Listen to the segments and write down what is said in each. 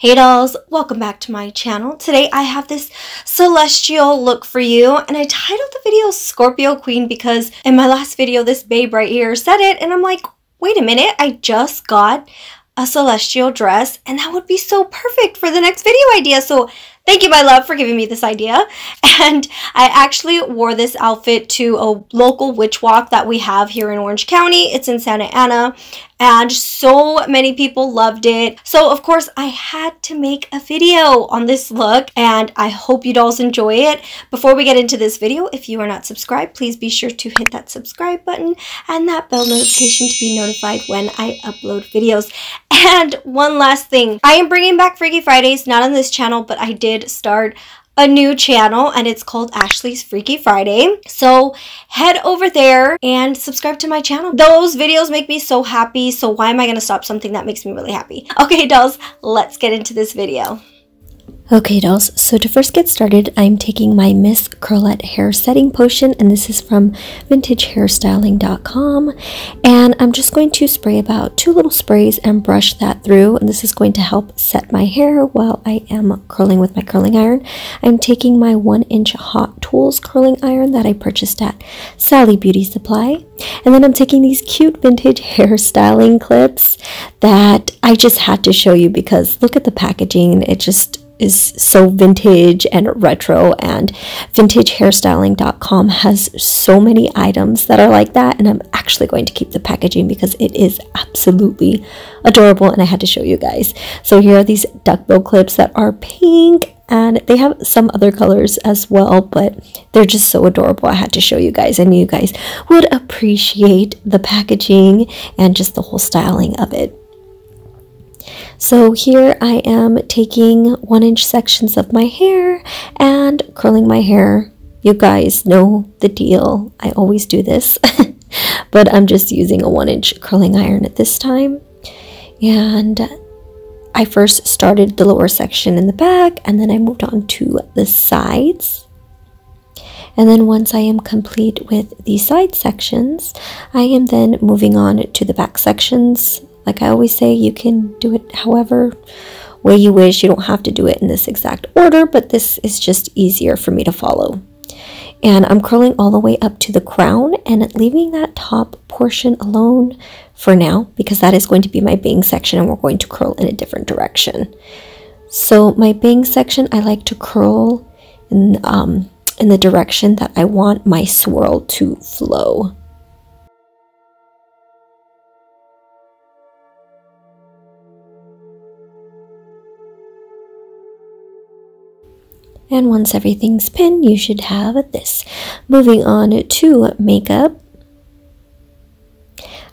Hey dolls, welcome back to my channel. Today I have this celestial look for you and I titled the video Scorpio Queen because in my last video this babe right here said it and I'm like, wait a minute, I just got a celestial dress and that would be so perfect for the next video idea. So Thank you, my love, for giving me this idea. And I actually wore this outfit to a local witch walk that we have here in Orange County. It's in Santa Ana and so many people loved it. So of course I had to make a video on this look and I hope you dolls enjoy it. Before we get into this video, if you are not subscribed, please be sure to hit that subscribe button and that bell notification to be notified when I upload videos. And one last thing, I am bringing back Freaky Fridays, not on this channel, but I did start a new channel and it's called Ashley's Freaky Friday. So head over there and subscribe to my channel. Those videos make me so happy. So why am I going to stop something that makes me really happy? Okay, dolls, let's get into this video. Okay dolls, so to first get started, I'm taking my Miss Curlette Hair Setting Potion, and this is from VintageHairstyling.com. And I'm just going to spray about two little sprays and brush that through, and this is going to help set my hair while I am curling with my curling iron. I'm taking my 1-inch Hot Tools curling iron that I purchased at Sally Beauty Supply. And then I'm taking these cute vintage hairstyling clips that I just had to show you because look at the packaging. It just is so vintage and retro and vintagehairstyling.com has so many items that are like that and I'm actually going to keep the packaging because it is absolutely adorable and I had to show you guys. So here are these duckbill clips that are pink and they have some other colors as well but they're just so adorable i had to show you guys and you guys would appreciate the packaging and just the whole styling of it so here I am taking one inch sections of my hair and curling my hair. You guys know the deal. I always do this, but I'm just using a one inch curling iron at this time. And I first started the lower section in the back and then I moved on to the sides. And then once I am complete with the side sections, I am then moving on to the back sections like I always say, you can do it however way you wish. You don't have to do it in this exact order, but this is just easier for me to follow. And I'm curling all the way up to the crown and leaving that top portion alone for now because that is going to be my bang section and we're going to curl in a different direction. So my bang section, I like to curl in, um, in the direction that I want my swirl to flow. And once everything's pinned, you should have this. Moving on to makeup.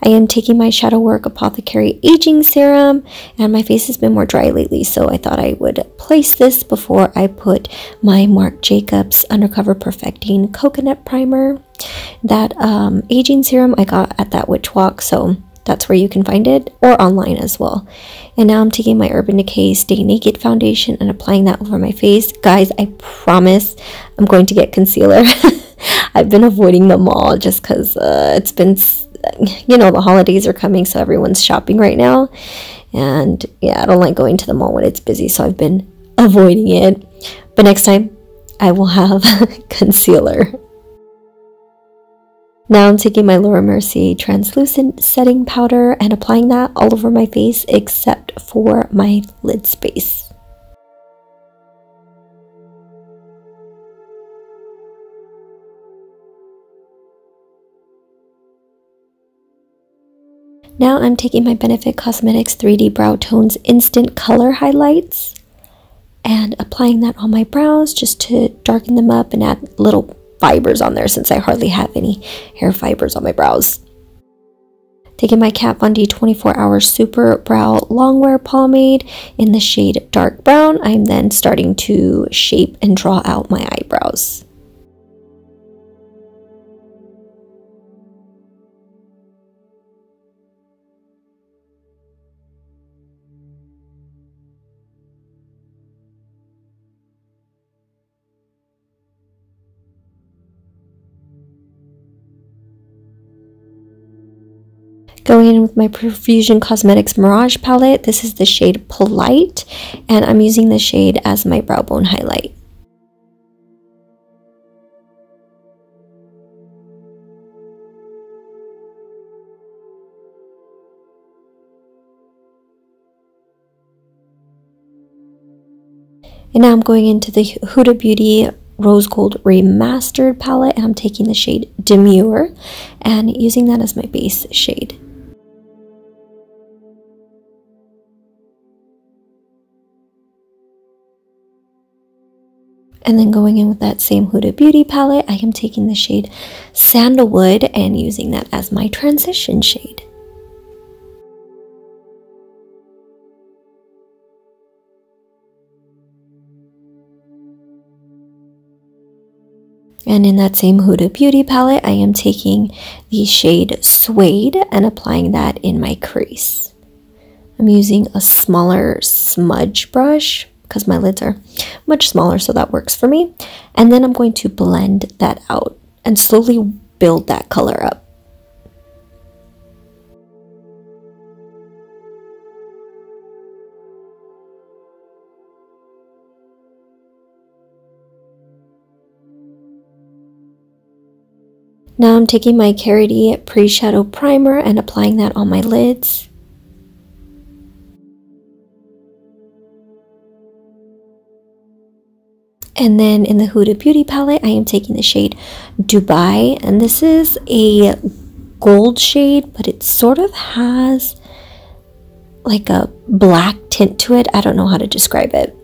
I am taking my Shadow Work Apothecary Aging Serum, and my face has been more dry lately, so I thought I would place this before I put my Marc Jacobs Undercover Perfecting Coconut Primer. That um, aging serum I got at that witch walk, so that's where you can find it, or online as well. And now I'm taking my Urban Decay Stay Naked foundation and applying that over my face. Guys, I promise I'm going to get concealer. I've been avoiding them all just because uh, it's been, you know, the holidays are coming, so everyone's shopping right now. And yeah, I don't like going to the mall when it's busy, so I've been avoiding it. But next time, I will have concealer. Now I'm taking my Laura Mercier translucent setting powder and applying that all over my face except for my lid space. Now I'm taking my Benefit Cosmetics 3D Brow Tones Instant Color Highlights and applying that on my brows just to darken them up and add little fibers on there since I hardly have any hair fibers on my brows. Taking my Kat Von D 24 Hour Super Brow Longwear Pomade in the shade Dark Brown, I'm then starting to shape and draw out my eyebrows. Going in with my Profusion Cosmetics Mirage palette. This is the shade Polite, and I'm using the shade as my brow bone highlight. And now I'm going into the Huda Beauty Rose Gold Remastered palette and I'm taking the shade Demure and using that as my base shade. And then going in with that same Huda Beauty palette, I am taking the shade Sandalwood and using that as my transition shade. And in that same Huda Beauty palette, I am taking the shade Suede and applying that in my crease. I'm using a smaller smudge brush because my lids are much smaller, so that works for me. And then I'm going to blend that out and slowly build that color up. Now I'm taking my Carity Pre-Shadow Primer and applying that on my lids. And then in the Huda Beauty palette, I am taking the shade Dubai. And this is a gold shade, but it sort of has like a black tint to it. I don't know how to describe it.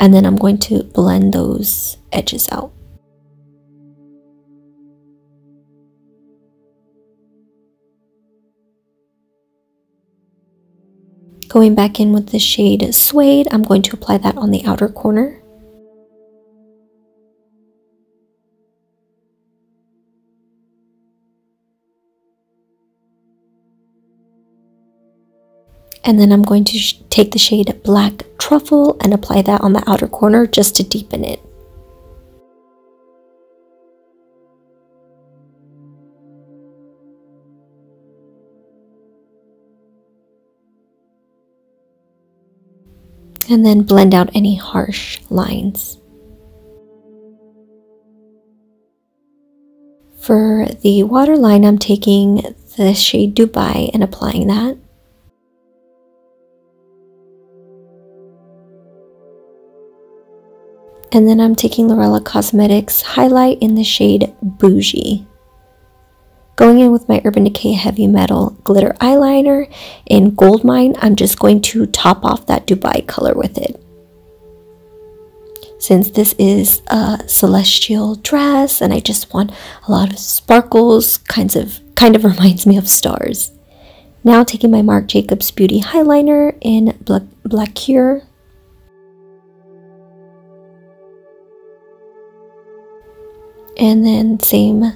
And then I'm going to blend those edges out. Going back in with the shade Suede, I'm going to apply that on the outer corner. And then I'm going to take the shade Black Truffle and apply that on the outer corner just to deepen it. and then blend out any harsh lines. For the waterline, I'm taking the shade Dubai and applying that. And then I'm taking Lurella Cosmetics highlight in the shade Bougie. Going in with my Urban Decay Heavy Metal Glitter Eyeliner in Goldmine, I'm just going to top off that Dubai color with it. Since this is a celestial dress and I just want a lot of sparkles, kinds of kind of reminds me of stars. Now taking my Marc Jacobs Beauty Highliner in Black, Blacquer. And then same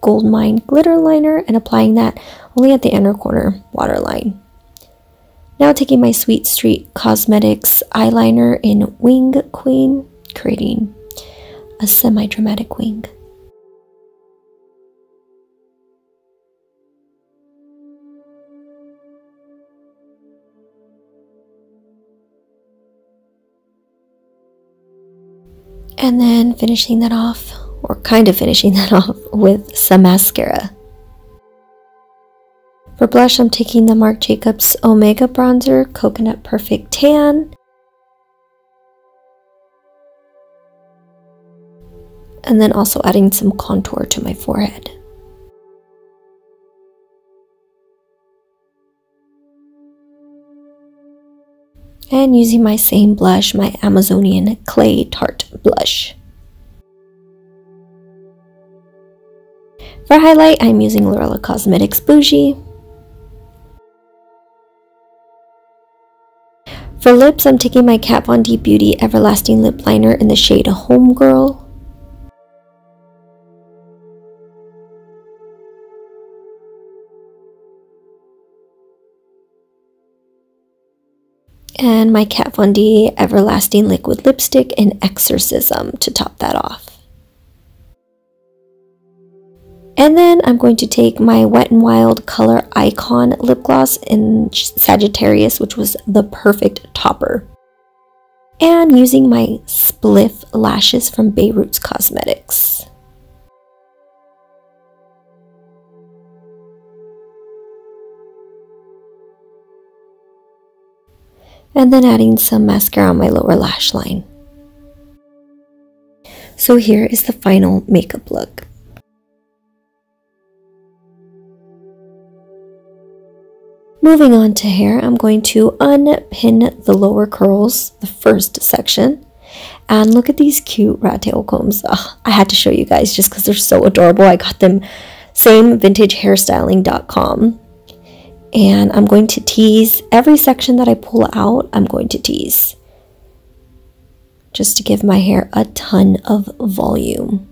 Goldmine glitter liner and applying that only at the inner corner waterline. Now taking my Sweet Street Cosmetics eyeliner in Wing Queen, creating a semi-dramatic wing. And then finishing that off or kind of finishing that off with some mascara. For blush, I'm taking the Marc Jacobs Omega Bronzer Coconut Perfect Tan. And then also adding some contour to my forehead. And using my same blush, my Amazonian Clay Tarte Blush. For highlight, I'm using Lurella Cosmetics Bougie. For lips, I'm taking my Kat Von D Beauty Everlasting Lip Liner in the shade Homegirl. And my Kat Von D Everlasting Liquid Lipstick in Exorcism to top that off. And then I'm going to take my Wet n Wild Color Icon lip gloss in Sagittarius, which was the perfect topper. And using my Spliff lashes from Beirut's Cosmetics. And then adding some mascara on my lower lash line. So here is the final makeup look. Moving on to hair, I'm going to unpin the lower curls, the first section. And look at these cute rat tail combs. Ugh, I had to show you guys just because they're so adorable. I got them same vintagehairstyling.com. And I'm going to tease every section that I pull out, I'm going to tease. Just to give my hair a ton of volume.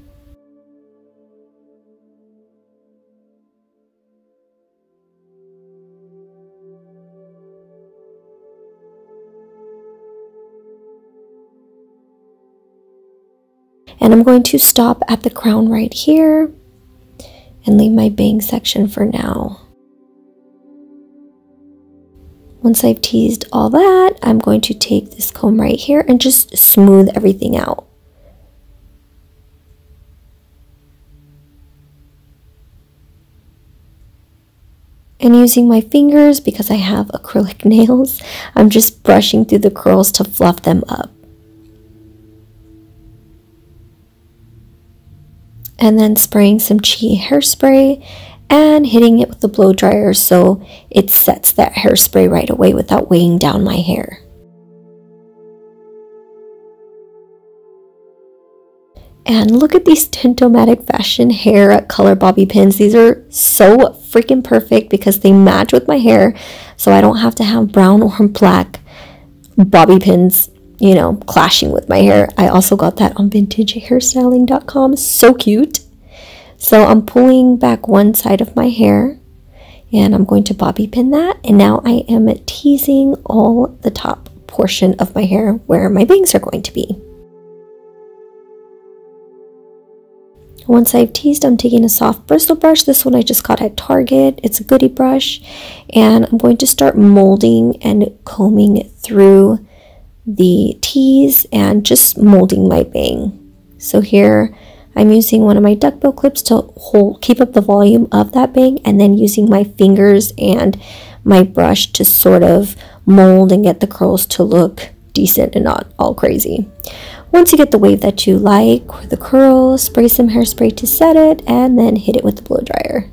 And I'm going to stop at the crown right here and leave my bang section for now. Once I've teased all that, I'm going to take this comb right here and just smooth everything out. And using my fingers, because I have acrylic nails, I'm just brushing through the curls to fluff them up. And then spraying some Chi hairspray and hitting it with the blow dryer so it sets that hairspray right away without weighing down my hair. And look at these Tintomatic Fashion Hair Color Bobby Pins. These are so freaking perfect because they match with my hair. So I don't have to have brown or black bobby pins you know, clashing with my hair. I also got that on vintagehairstyling.com. So cute. So I'm pulling back one side of my hair and I'm going to bobby pin that. And now I am teasing all the top portion of my hair where my bangs are going to be. Once I've teased, I'm taking a soft bristle brush. This one I just got at Target. It's a goodie brush. And I'm going to start molding and combing it through the tease and just molding my bang. So here I'm using one of my duckbill clips to hold, keep up the volume of that bang and then using my fingers and my brush to sort of mold and get the curls to look decent and not all crazy. Once you get the wave that you like the curls, spray some hairspray to set it and then hit it with the blow dryer.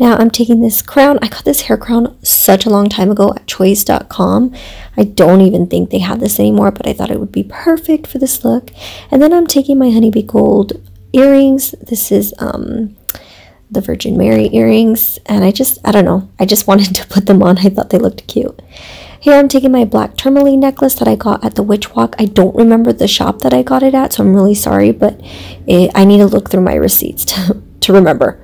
Now I'm taking this crown. I got this hair crown such a long time ago at choice.com. I don't even think they have this anymore, but I thought it would be perfect for this look. And then I'm taking my honeybee gold earrings. This is um, the Virgin Mary earrings. And I just, I don't know, I just wanted to put them on. I thought they looked cute. Here I'm taking my black tourmaline necklace that I got at the Witch Walk. I don't remember the shop that I got it at, so I'm really sorry, but it, I need to look through my receipts to, to remember.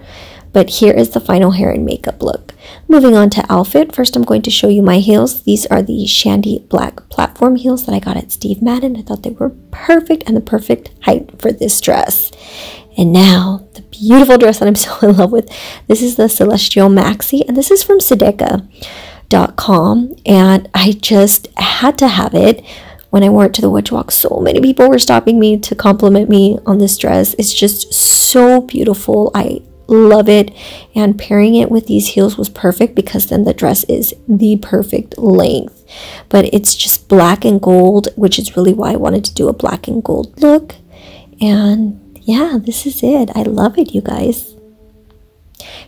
But here is the final hair and makeup look. Moving on to outfit, first I'm going to show you my heels. These are the Shandy black platform heels that I got at Steve Madden. I thought they were perfect and the perfect height for this dress. And now, the beautiful dress that I'm so in love with. This is the Celestial Maxi, and this is from Sedeka.com. And I just had to have it when I wore it to the witch walk. So many people were stopping me to compliment me on this dress. It's just so beautiful. I love it. And pairing it with these heels was perfect because then the dress is the perfect length. But it's just black and gold which is really why I wanted to do a black and gold look. And yeah this is it. I love it you guys.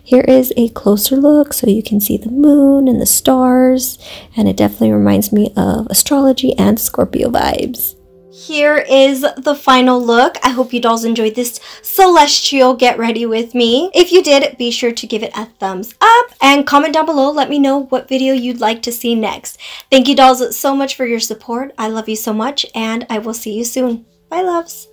Here is a closer look so you can see the moon and the stars. And it definitely reminds me of astrology and Scorpio vibes here is the final look. I hope you dolls enjoyed this celestial get ready with me. If you did, be sure to give it a thumbs up and comment down below. Let me know what video you'd like to see next. Thank you dolls so much for your support. I love you so much and I will see you soon. Bye loves.